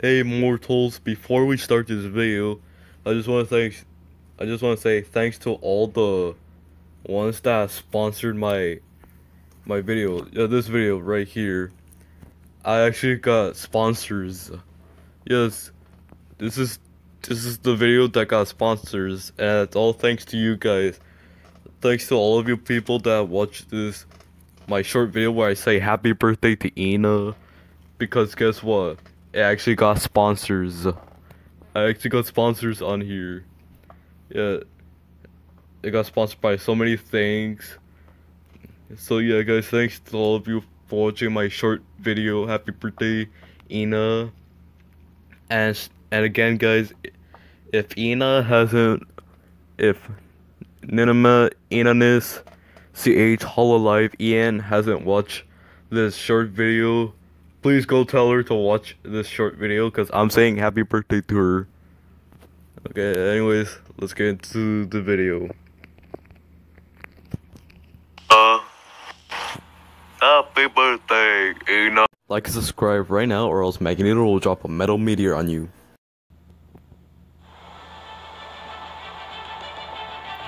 Hey mortals, before we start this video, I just want to thank I just want to say thanks to all the ones that sponsored my my video. Yeah, this video right here. I actually got sponsors. Yes. This is this is the video that got sponsors and it's all thanks to you guys. Thanks to all of you people that watched this my short video where I say happy birthday to Ina because guess what? It actually got sponsors. I actually got sponsors on here. Yeah. It got sponsored by so many things. So yeah guys, thanks to all of you for watching my short video. Happy birthday, Ina. And and again guys, if Ina hasn't if Ninomae Ina'nis CH Hololive Ian hasn't watched this short video, please go tell her to watch this short video because I'm saying happy birthday to her. Okay, anyways, let's get into the video. Uh, happy birthday, Ina. Like and subscribe right now or else Magneto will drop a metal meteor on you.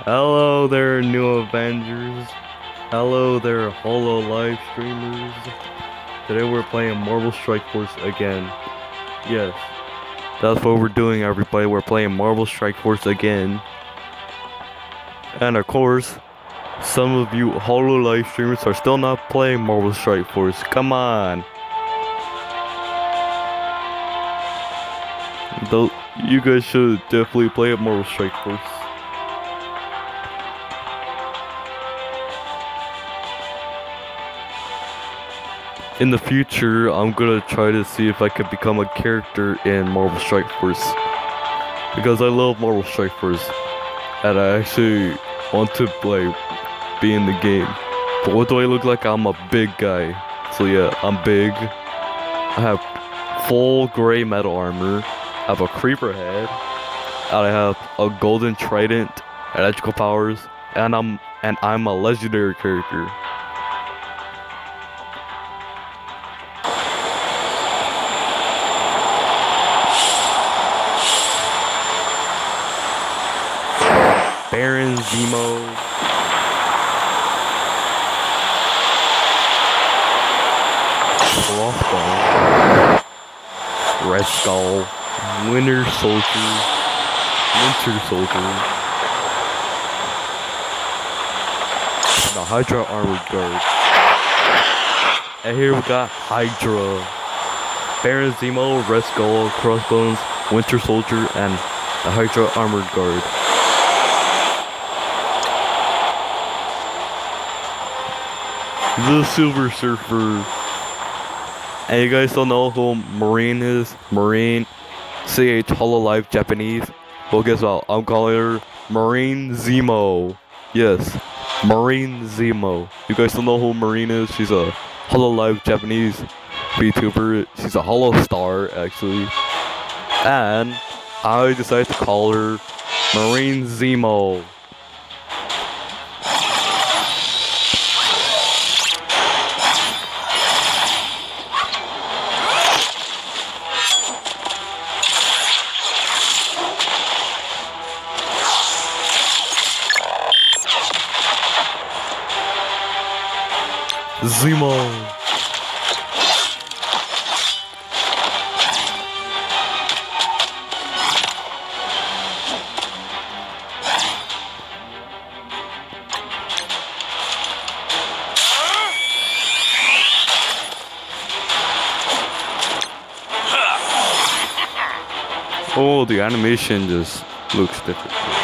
Hello there, new Avengers. Hello there, Hololive streamers. Today we're playing Marvel Strike Force again. Yes, that's what we're doing, everybody. We're playing Marvel Strike Force again. And of course, some of you Hololive streamers are still not playing Marvel Strike Force. Come on. You guys should definitely play Marvel Strike Force. In the future, I'm gonna try to see if I could become a character in Marvel Strike Force. Because I love Marvel Strike Force. And I actually want to play, be in the game. But what do I look like? I'm a big guy. So yeah, I'm big. I have full gray metal armor. I have a creeper head. And I have a golden trident, electrical powers, and I'm and I'm a legendary character. Zemo. Crossbow. Red Skull. Winter Soldier. Winter Soldier. and The Hydra Armored Guard. And here we got Hydra. Baron Zemo, Red Skull, Crossbones, Winter Soldier, and the Hydra Armored Guard. The Silver Surfer. And you guys don't know who Marine is? Marine, CH Hololive Japanese. Well, guess what? I'm calling her Marine Zemo. Yes, Marine Zemo. You guys don't know who Marine is? She's a Hololive Japanese VTuber. She's a Holostar, actually. And I decided to call her Marine Zemo. Zemo. Oh, the animation just looks different.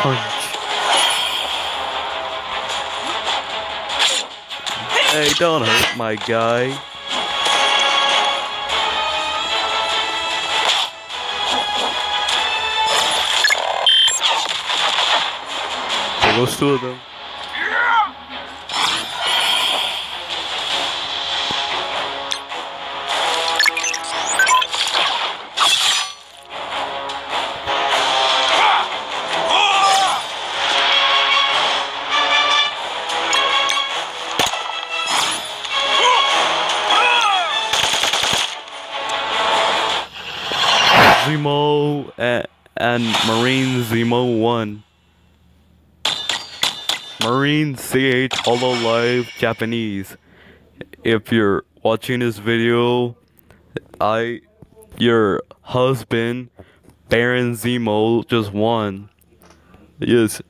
punch. Hey, don't hurt my guy. There goes two of them. Zemo and, and Marine Zemo 1. Marine CH Hololive Japanese. If you're watching this video, I, your husband, Baron Zemo, just won. Yes,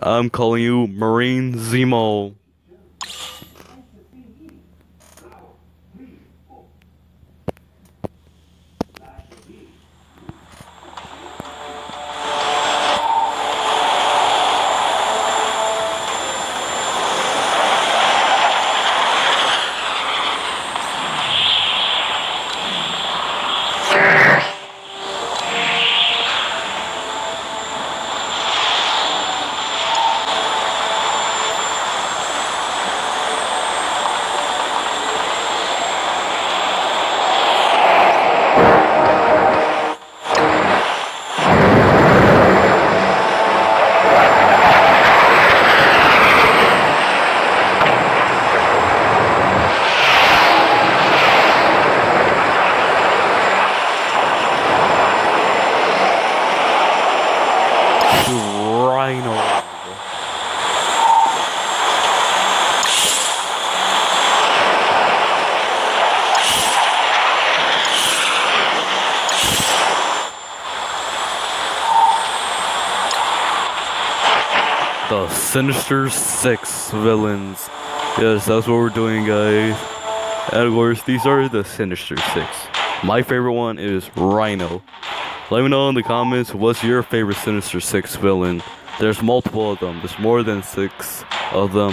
I'm calling you Marine Zemo. Rhino. The Sinister Six villains. Yes, that's what we're doing, guys. And of course, these are the Sinister Six. My favorite one is Rhino. Let me know in the comments what's your favorite Sinister Six villain. There's multiple of them. There's more than six of them.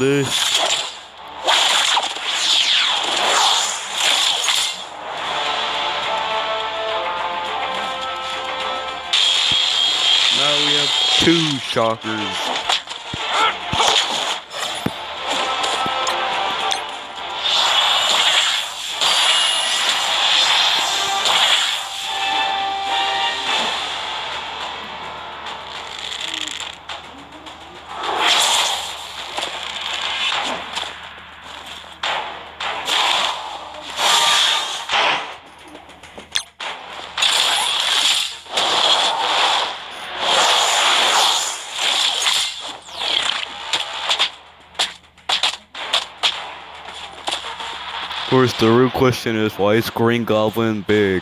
Now we have two shockers. Course, the real question is why is Green Goblin big?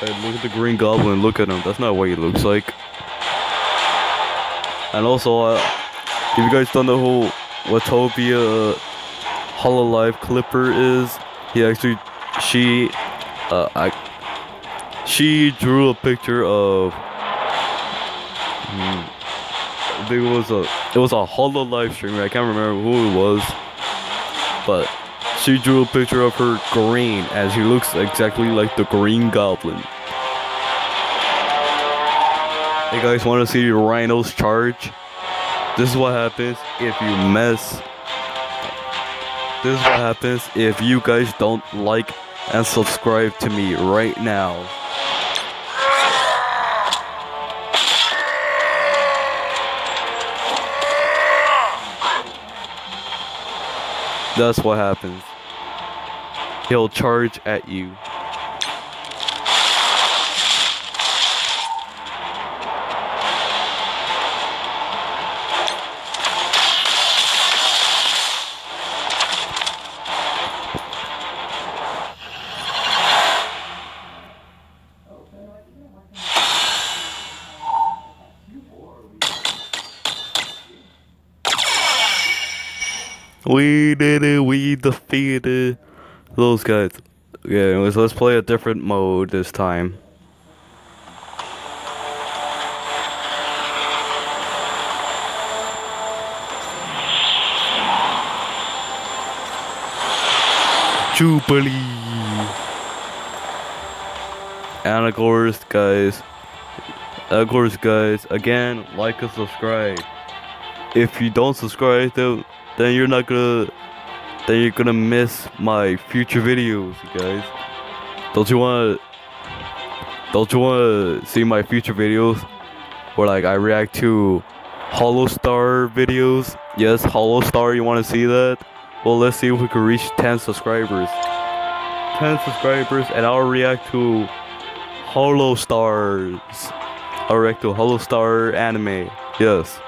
Hey, look at the Green Goblin. Look at him. That's not what he looks like. And also, uh, if you guys don't know who Watopia uh, Hololive Clipper is, he actually, she, uh, I, she drew a picture of I think it was a it was a Hololive streamer. I can't remember who it was, but she drew a picture of her green, as she looks exactly like the Green Goblin. Hey guys, want to see Rhino's charge? This is what happens if you mess. This is what happens if you guys don't like and subscribe to me right now. That's what happens. He'll charge at you. We did it. We defeated those guys. Yeah, anyways, let's play a different mode this time. Jubilee. And of course, guys, of course, guys, again, like and subscribe. If you don't subscribe, then then you're not gonna then you're gonna miss my future videos, you guys. Don't you wanna don't you wanna see my future videos where like I react to Holostar videos? Yes, Holostar, you wanna see that? Well let's see if we can reach 10 subscribers. 10 subscribers and I'll react to Holostars. I'll react to Holostar anime. Yes.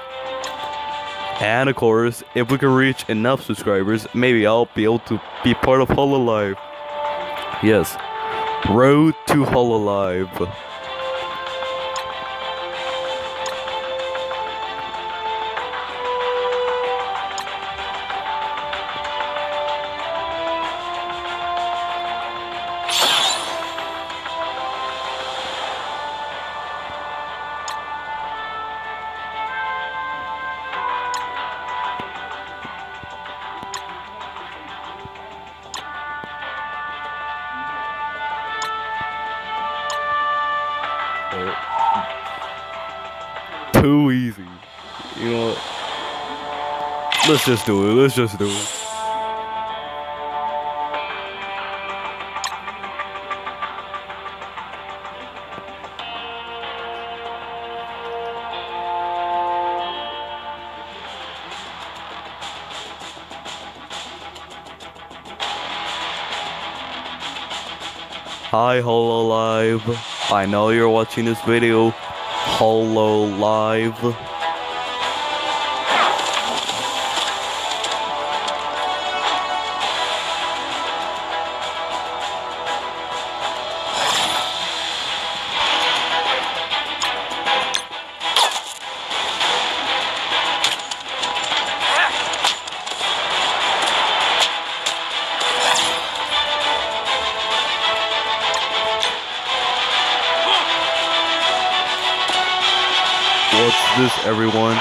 And of course, if we can reach enough subscribers, maybe I'll be able to be part of Hololive. Yes, Road to Hololive. Too easy. You know? Let's just do it. Let's just do it. Hi Hololive. I know you're watching this video. Hololive. Everyone?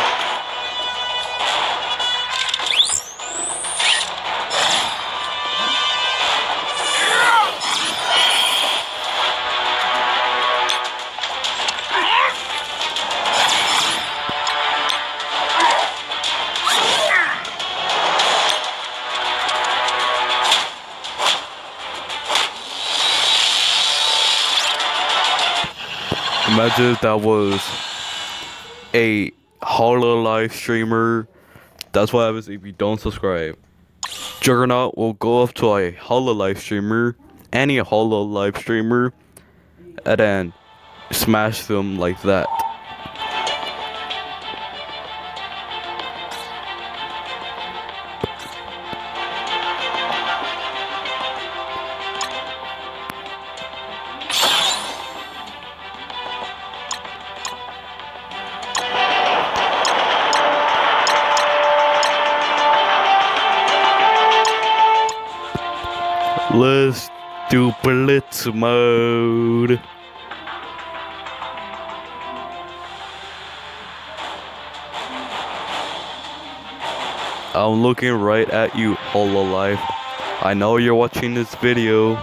Imagine if that was a Hololive streamer. That's what happens if you don't subscribe. Juggernaut will go up to a Hololive streamer, any Hololive streamer, and then smash them like that. blitz mode. I'm looking right at you, Hololive. I know you're watching this video.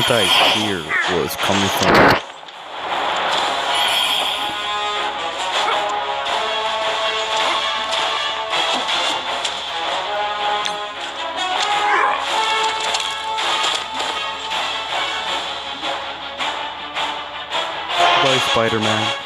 Can't I hear what's coming from? Bye, Spider-Man.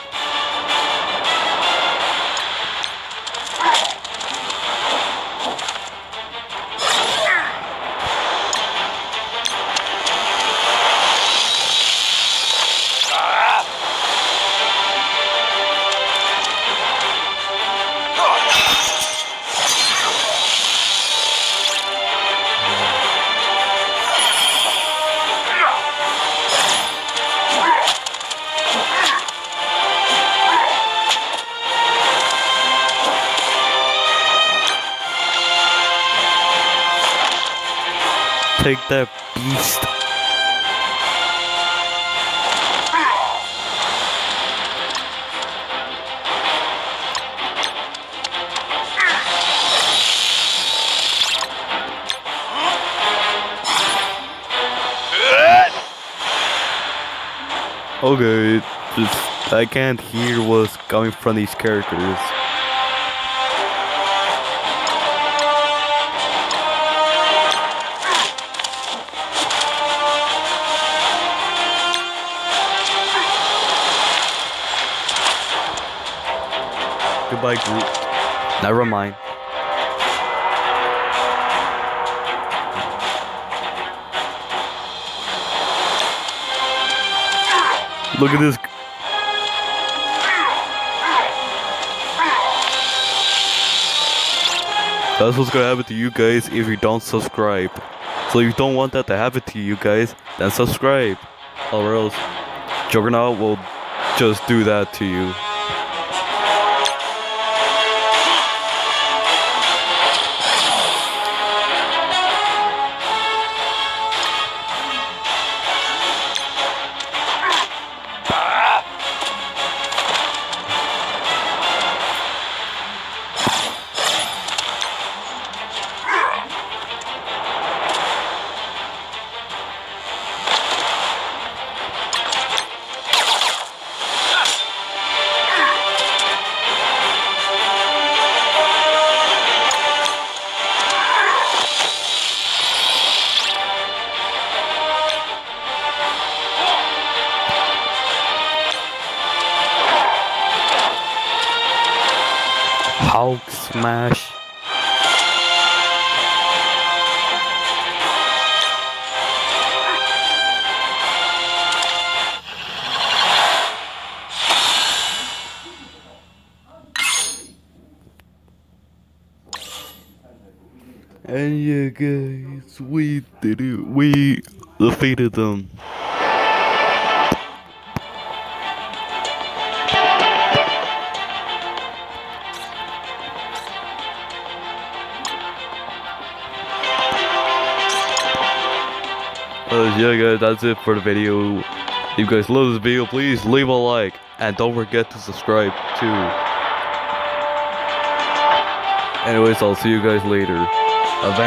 Take that beast. Okay, just I can't hear what's coming from these characters. Never mind. Look at this. That's what's gonna happen to you guys if you don't subscribe. So if you don't want that to happen to you guys, then subscribe. Or else Juggernaut will just do that to you. And yeah, guys, we did it. We defeated them. Uh, yeah guys, that's it for the video. If you guys love this video, please leave a like. And don't forget to subscribe too. Anyways, I'll see you guys later. Avengers